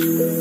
you.